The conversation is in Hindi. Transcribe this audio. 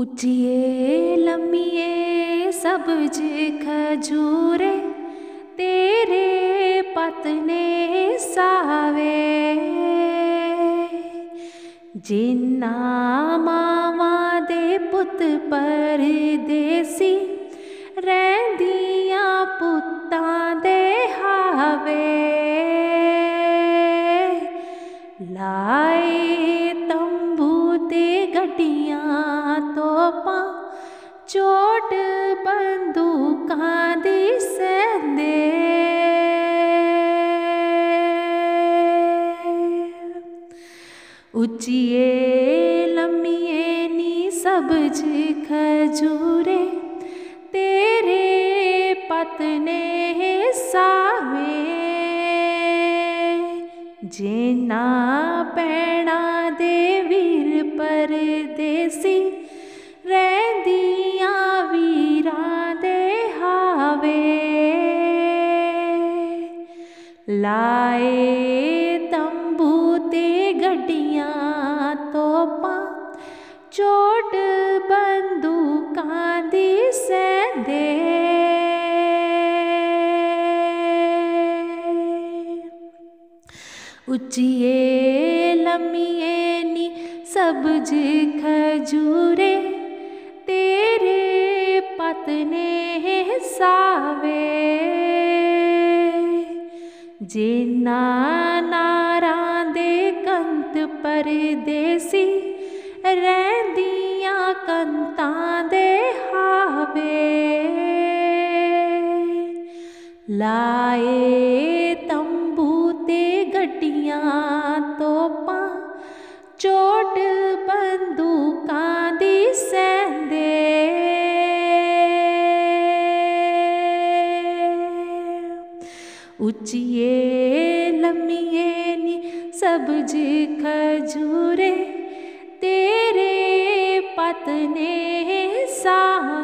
उचिए लम्बिए सब्ज खजूरे तेरे पतने सावे। जिन्ना मामा दे पुत परदेसी, रैंदियाँ पुत्तां दे हावे। लाए तंबू ते गड्डियाँ पा चोट बंदूक दिस दे उचिए लमिए नी सबज खजूरे, तेरे पतने सावे। जेना पैणा दे वीर परदेसी लाए तंबूते गड्डियाँ तोपा, चोट बंदूक दी सैदे। उचिए लमिए नी सबज खजूरे, तेरे पत्ने सावे। जे नारा दे कंत परदेसी रैंदिया कंता दे हावे। लाए उचिए लमिए नि सब्ज खजूरे तेरे पतने साह